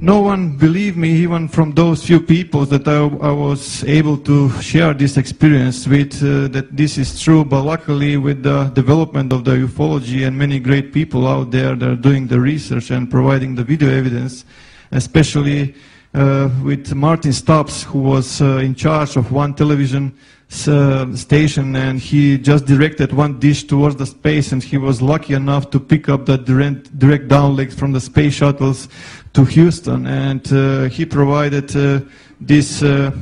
no one believed me, even from those few people that I, I was able to share this experience with, uh, that this is true. But luckily, with the development of the ufology and many great people out there that are doing the research and providing the video evidence, especially uh, with Martin Stubbs, who was uh, in charge of one television station, and he just directed one dish towards the space, and he was lucky enough to pick up the direct, direct downlinks from the space shuttles to Houston, and uh, he provided uh, this. Uh,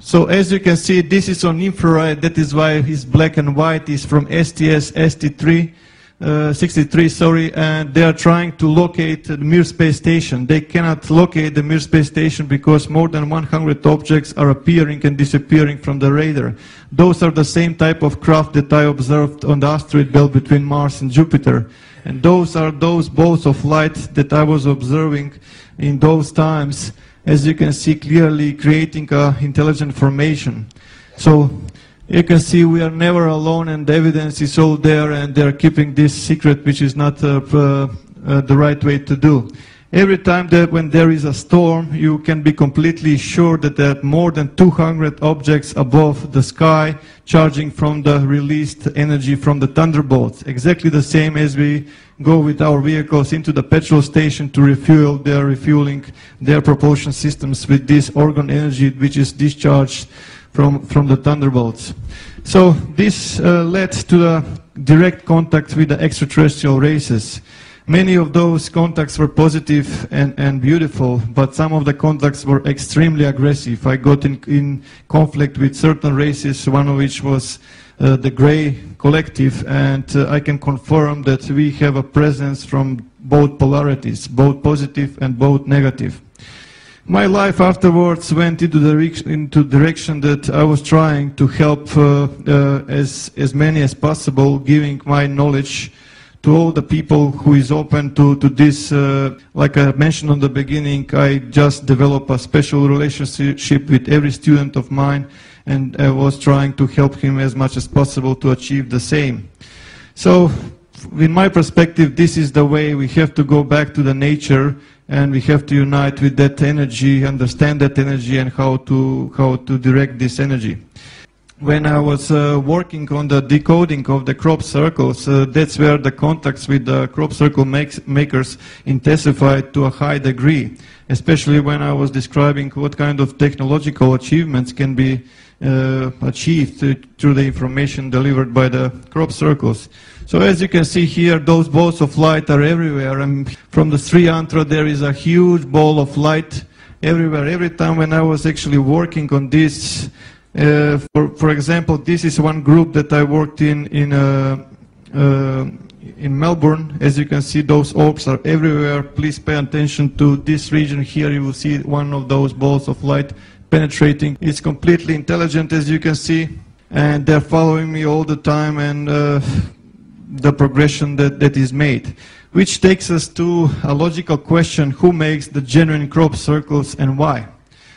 so as you can see, this is on infrared. That is why his black and white is from STS ST3. Uh, 63, sorry, and they are trying to locate the Mir space station. They cannot locate the Mir space station because more than 100 objects are appearing and disappearing from the radar. Those are the same type of craft that I observed on the asteroid belt between Mars and Jupiter. And those are those balls of light that I was observing in those times, as you can see clearly creating an intelligent formation. So you can see we are never alone and the evidence is all there and they're keeping this secret which is not uh, uh, the right way to do. Every time that when there is a storm, you can be completely sure that there are more than 200 objects above the sky charging from the released energy from the thunderbolts. Exactly the same as we go with our vehicles into the petrol station to refuel, they are refueling their propulsion systems with this orgone energy which is discharged from, from the thunderbolts. So this uh, led to the direct contact with the extraterrestrial races. Many of those contacts were positive and, and beautiful, but some of the contacts were extremely aggressive. I got in, in conflict with certain races, one of which was uh, the Gray Collective, and uh, I can confirm that we have a presence from both polarities, both positive and both negative. My life afterwards went into the into direction that I was trying to help uh, uh, as as many as possible, giving my knowledge to all the people who is open to, to this. Uh, like I mentioned on the beginning, I just developed a special relationship with every student of mine and I was trying to help him as much as possible to achieve the same. So in my perspective, this is the way we have to go back to the nature and we have to unite with that energy, understand that energy and how to, how to direct this energy. When I was uh, working on the decoding of the crop circles, uh, that's where the contacts with the crop circle makes, makers intensified to a high degree, especially when I was describing what kind of technological achievements can be uh, achieved through the information delivered by the crop circles. So as you can see here, those balls of light are everywhere. And from the Sri Yantra, there is a huge ball of light everywhere. Every time when I was actually working on this, uh, for, for example, this is one group that I worked in in, uh, uh, in Melbourne. As you can see, those orbs are everywhere. Please pay attention to this region here. You will see one of those balls of light penetrating. It's completely intelligent, as you can see, and they're following me all the time and uh, the progression that, that is made. Which takes us to a logical question, who makes the genuine crop circles and why?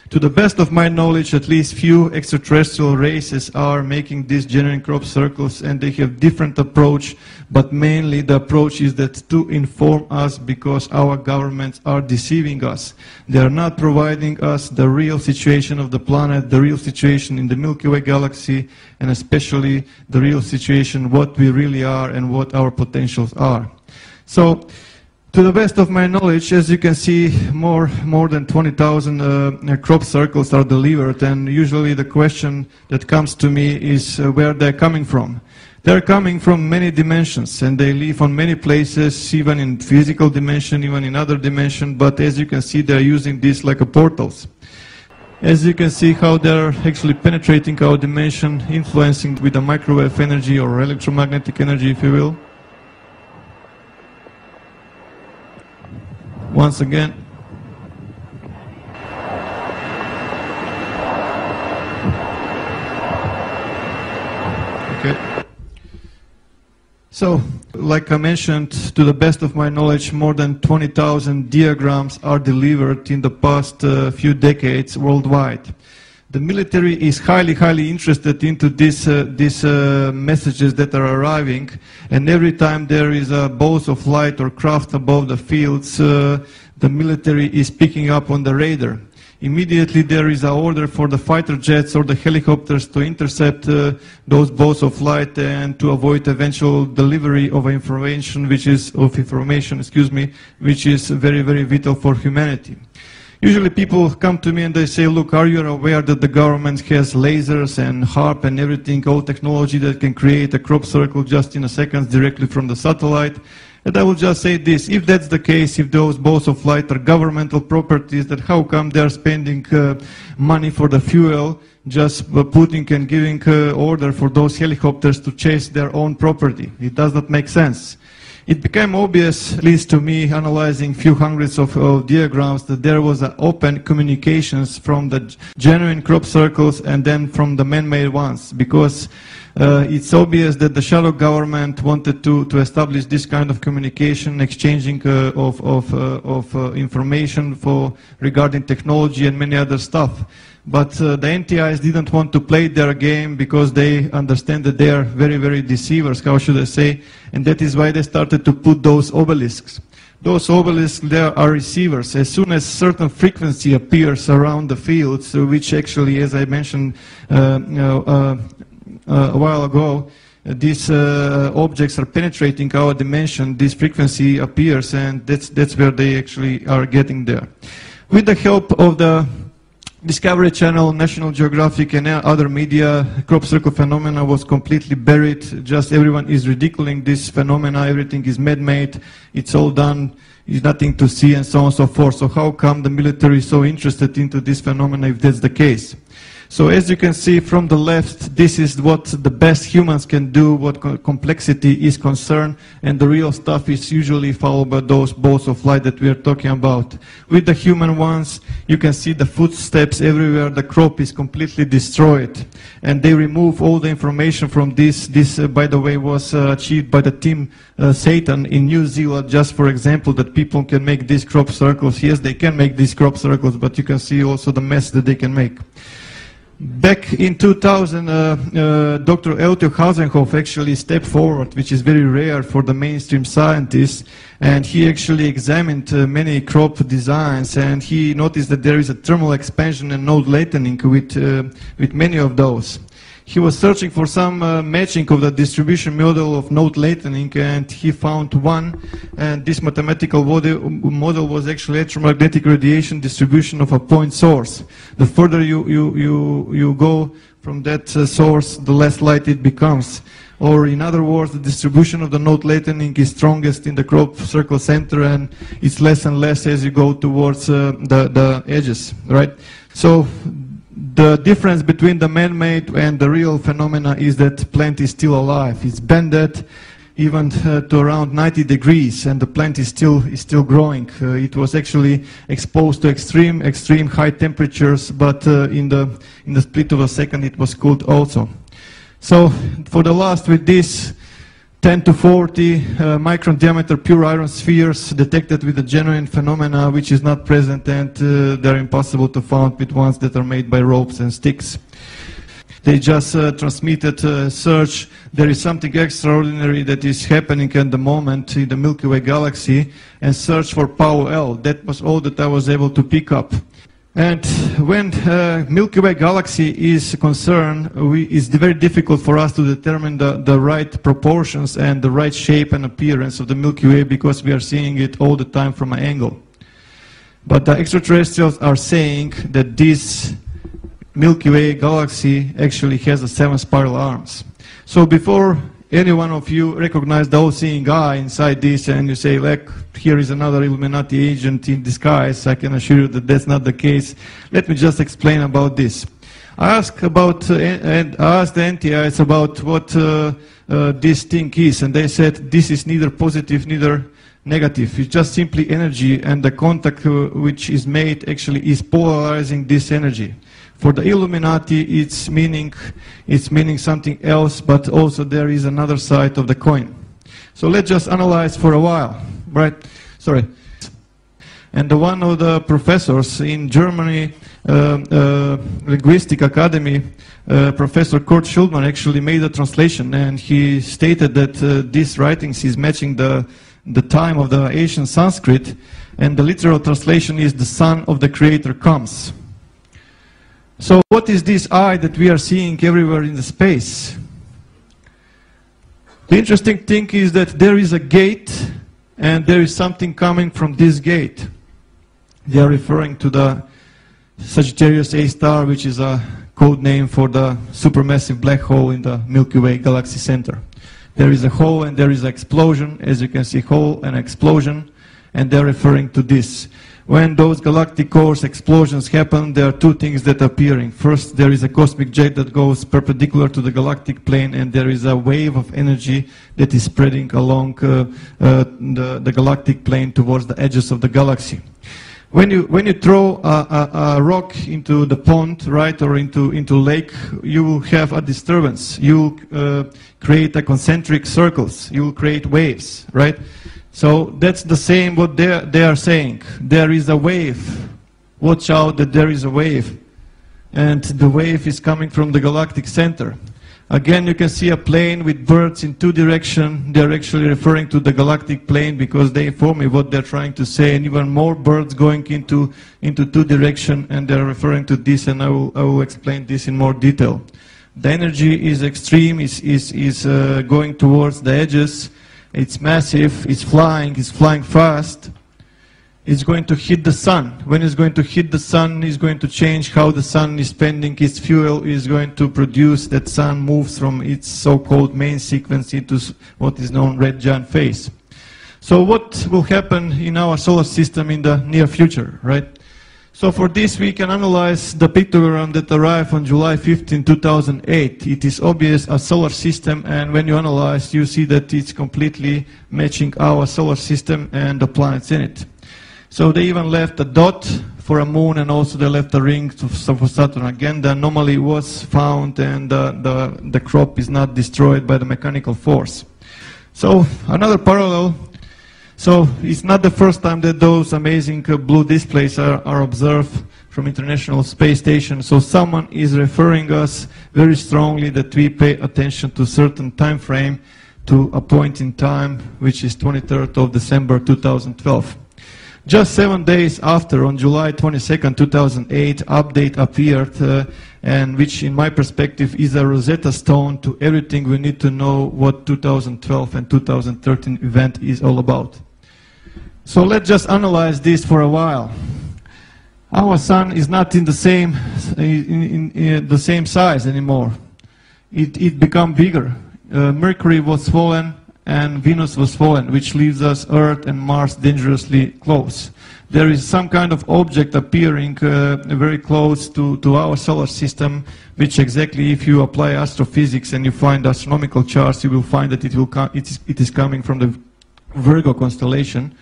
To the best of my knowledge, at least few extraterrestrial races are making these genuine crop circles and they have different approach, but mainly the approach is that to inform us because our governments are deceiving us. They are not providing us the real situation of the planet, the real situation in the Milky Way galaxy, and especially the real situation, what we really are and what our potentials are. So, to the best of my knowledge, as you can see, more, more than 20,000 uh, crop circles are delivered, and usually the question that comes to me is uh, where they're coming from. They're coming from many dimensions, and they live on many places, even in physical dimension, even in other dimension, but as you can see, they're using this like a portals. As you can see how they're actually penetrating our dimension, influencing with the microwave energy or electromagnetic energy, if you will. Once again. Okay. So, like I mentioned, to the best of my knowledge, more than 20,000 diagrams are delivered in the past uh, few decades worldwide. The military is highly, highly interested into these uh, uh, messages that are arriving, and every time there is a boat of light or craft above the fields, uh, the military is picking up on the radar. Immediately there is an order for the fighter jets or the helicopters to intercept uh, those boats of light and to avoid eventual delivery of information, which is of information, excuse me, which is very, very vital for humanity. Usually people come to me and they say, look, are you aware that the government has lasers and HAARP and everything, all technology that can create a crop circle just in a second directly from the satellite? And I will just say this, if that's the case, if those balls of light are governmental properties, then how come they're spending uh, money for the fuel, just uh, putting and giving uh, order for those helicopters to chase their own property? It does not make sense. It became obvious, at least to me, analyzing a few hundreds of, of diagrams, that there was open communications from the genuine crop circles and then from the man-made ones, because uh, it's obvious that the shadow government wanted to, to establish this kind of communication, exchanging uh, of, of, uh, of uh, information for regarding technology and many other stuff. But uh, the NTIs didn't want to play their game because they understand that they are very, very deceivers, how should I say, and that is why they started to put those obelisks. Those obelisks there are receivers. As soon as certain frequency appears around the fields, which actually, as I mentioned uh, uh, uh, a while ago, these uh, objects are penetrating our dimension, this frequency appears, and that's, that's where they actually are getting there. With the help of the Discovery Channel, National Geographic, and other media, crop circle phenomena was completely buried. Just everyone is ridiculing this phenomena. Everything is man-made. It's all done. There's nothing to see, and so on and so forth. So how come the military is so interested into this phenomena if that's the case? So as you can see from the left, this is what the best humans can do, what co complexity is concerned, and the real stuff is usually followed by those balls of light that we are talking about. With the human ones, you can see the footsteps everywhere, the crop is completely destroyed, and they remove all the information from this. This, uh, by the way, was uh, achieved by the team uh, Satan in New Zealand, just for example, that people can make these crop circles. Yes, they can make these crop circles, but you can see also the mess that they can make. Back in 2000, uh, uh, Dr. Eltjo Haselhoff actually stepped forward, which is very rare for the mainstream scientists, and he actually examined uh, many crop designs, and he noticed that there is a thermal expansion and node lengthening with, uh, with many of those he was searching for some uh, matching of the distribution model of node lengthening and he found one and this mathematical model was actually electromagnetic radiation distribution of a point source. The further you, you, you, you go from that uh, source, the less light it becomes. Or in other words, the distribution of the node lengthening is strongest in the crop circle center and it's less and less as you go towards uh, the, the edges, right? So the difference between the man-made and the real phenomena is that plant is still alive. It's bended even uh, to around 90 degrees and the plant is still is still growing. Uh, it was actually exposed to extreme extreme high temperatures, but uh, in the in the split of a second it was cooled also. So for the last with this 10 to 40 uh, micron diameter pure iron spheres detected with a genuine phenomena which is not present and uh, they're impossible to find with ones that are made by ropes and sticks. They just uh, transmitted a search. There is something extraordinary that is happening at the moment in the Milky Way galaxy and search for Pau L. That was all that I was able to pick up. And when uh, Milky Way galaxy is concerned, we, it's very difficult for us to determine the, the right proportions and the right shape and appearance of the Milky Way because we are seeing it all the time from an angle. But the extraterrestrials are saying that this Milky Way galaxy actually has a seven spiral arms. So before any one of you recognize the all-seeing eye inside this and you say, like, here is another Illuminati agent in disguise, I can assure you that that's not the case. Let me just explain about this. I asked about, uh, and I asked the NTIs about what uh, uh, this thing is, and they said this is neither positive, neither negative. It's just simply energy, and the contact uh, which is made actually is polarizing this energy. For the Illuminati, it's meaning, it's meaning something else, but also there is another side of the coin. So let's just analyze for a while, right? Sorry. And one of the professors in Germany, uh, uh, Linguistic Academy, uh, Professor Kurt Schulman actually made a translation and he stated that uh, these writings is matching the, the time of the ancient Sanskrit and the literal translation is the son of the creator comes. So what is this eye that we are seeing everywhere in the space? The interesting thing is that there is a gate and there is something coming from this gate. They are referring to the Sagittarius A star, which is a code name for the supermassive black hole in the Milky Way galaxy center. There is a hole and there is an explosion. As you can see, hole and explosion, and they're referring to this. When those galactic cores explosions happen, there are two things that are appearing. First, there is a cosmic jet that goes perpendicular to the galactic plane, and there is a wave of energy that is spreading along uh, uh, the, the galactic plane towards the edges of the galaxy. When you, when you throw a, a, a, rock into the pond, right, or into, into lake, you will have a disturbance. You uh, create a concentric circles. You create waves, right? So that's the same what they they are saying. There is a wave. Watch out that there is a wave. And the wave is coming from the galactic center. Again, you can see a plane with birds in two directions. They're actually referring to the galactic plane because they inform me what they're trying to say. And even more birds going into, into two directions, and they're referring to this, and I will, I will explain this in more detail. The energy is extreme, is, is, is uh, going towards the edges. It's massive, it's flying, it's flying fast. It's going to hit the sun. When it's going to hit the sun, it's going to change how the sun is spending its fuel, is going to produce that sun moves from its so-called main sequence into what is known red giant phase. So what will happen in our solar system in the near future, right? So for this we can analyze the pictogram that arrived on July 15, 2008. It is obvious a solar system and when you analyze you see that it's completely matching our solar system and the planets in it. So they even left a dot for a moon and also they left a ring for Saturn. Again, the anomaly was found and uh, the, the crop is not destroyed by the mechanical force. So another parallel so it's not the first time that those amazing uh, blue displays are, are, observed from International Space Station. So someone is referring us very strongly that we pay attention to certain time frame to a point in time, which is 23rd of December 2012. Just seven days after, on July 22nd, 2008, update appeared, uh, and which, in my perspective, is a Rosetta Stone to everything we need to know what 2012 and 2013 event is all about. So let's just analyze this for a while. Our sun is not in the same in, in, in the same size anymore. It it become bigger. Uh, Mercury was fallen and Venus was fallen, which leaves us Earth and Mars dangerously close. There is some kind of object appearing uh, very close to, to our solar system, which exactly if you apply astrophysics and you find astronomical charts, you will find that it, will it, is, it is coming from the Virgo constellation.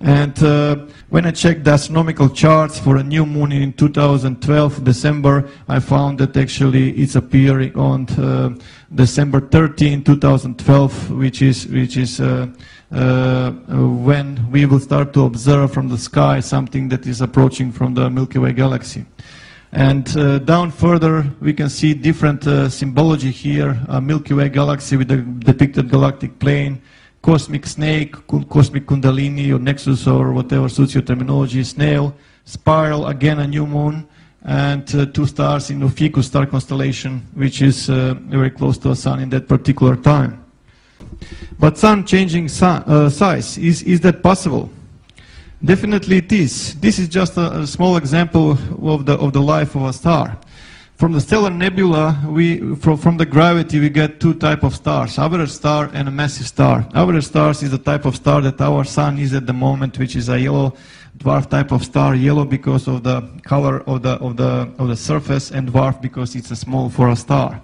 And uh, when I checked the astronomical charts for a new moon in 2012, December, I found that actually it's appearing on uh, December 13, 2012, which is, which is uh, uh, when we will start to observe from the sky something that is approaching from the Milky Way galaxy. And uh, down further, we can see different uh, symbology here, a Milky Way galaxy with the depicted galactic plane, cosmic snake, cosmic kundalini or nexus or whatever suits your terminology, snail, spiral, again a new moon, and uh, two stars in Ophiuchus star constellation, which is uh, very close to a sun in that particular time. But sun changing uh, size, is, is that possible? Definitely it is. This is just a, a small example of the, of the life of a star. From the stellar nebula, we, from, from the gravity, we get two type of stars, average star and a massive star. Average stars is the type of star that our sun is at the moment, which is a yellow dwarf type of star, yellow because of the color of the, of the, of the surface, and dwarf because it's a small for a star.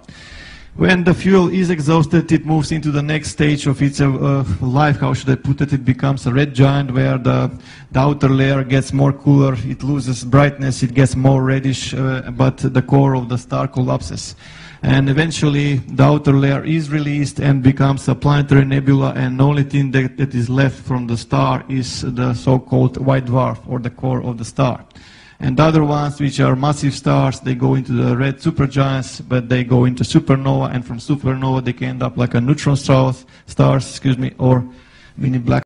When the fuel is exhausted, it moves into the next stage of its uh, life. How should I put it? It becomes a red giant where the, the outer layer gets more cooler, it loses brightness, it gets more reddish, uh, but the core of the star collapses. and eventually the outer layer is released and becomes a planetary nebula and the only thing that, that is left from the star is the so-called white dwarf or the core of the star. And the other ones, which are massive stars, they go into the red supergiants, but they go into supernova, and from supernova they can end up like a neutron stars, stars, excuse me, or mini black